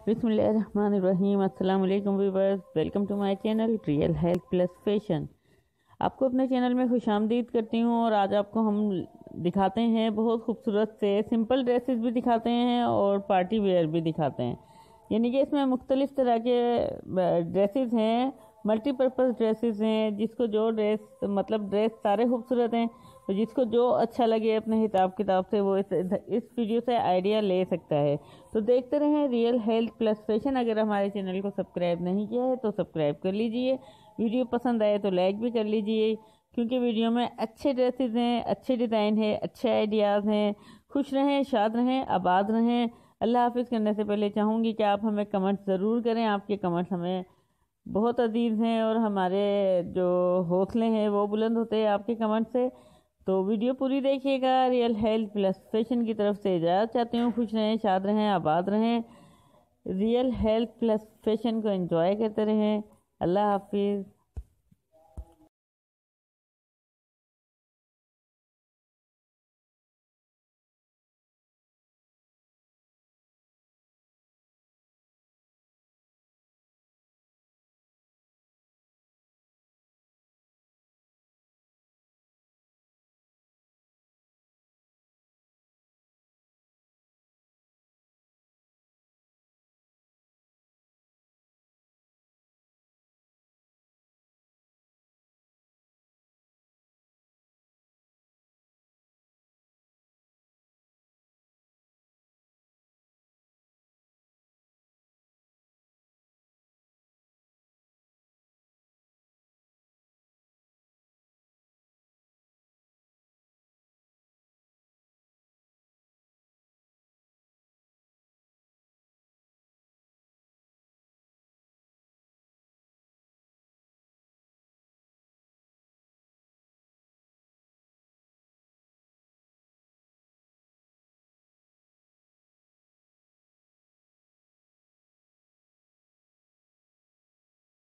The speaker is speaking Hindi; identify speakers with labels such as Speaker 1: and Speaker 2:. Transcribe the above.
Speaker 1: बिस्मिल्लाहिर्रहमानिर्रहीम। अस्सलाम वालेकुम welcome to my channel real health plus fashion. आपको अपने चैनल में खुश आमदीद करती हूँ और आज आपको हम दिखाते हैं बहुत खूबसूरत से सिंपल ड्रेसेस भी दिखाते हैं और पार्टी वेयर भी दिखाते हैं। यानी कि इसमें मुख्तलिफ़ तरह के ड्रेसेस हैं मल्टीपर्पज़ ड्रेसेस हैं, जिसको जो ड्रेस मतलब ड्रेस सारे खूबसूरत हैं। तो जिसको जो अच्छा लगे अपने हिसाब किताब से वो इस इस वीडियो से आइडिया ले सकता है। तो देखते रहें रियल हेल्थ प्लस फ़ैशन अगर हमारे चैनल को सब्सक्राइब नहीं किया है तो सब्सक्राइब कर लीजिए। वीडियो पसंद आए तो लाइक भी कर लीजिए, क्योंकि वीडियो में अच्छे ड्रेसेस हैं, अच्छे डिज़ाइन है, अच्छे आइडियाज़ हैं। खुश रहें शाद रहें, आबाद रहें। अल्लाह हाफिज़ करने से पहले चाहूँगी कि आप हमें कमेंट ज़रूर करें। आपके कमेंट्स हमें बहुत अज़ीज़ हैं और हमारे जो हौसले हैं वो बुलंद होते हैं आपके कमेंट से। तो वीडियो पूरी देखिएगा रियल हेल्थ प्लस फ़ैशन की तरफ़ से इजाज़त चाहती हूँ। खुश रहें, शाद रहें, आबाद रहें। रियल हेल्थ प्लस फ़ैशन को एंजॉय करते रहें। अल्लाह हाफिज़।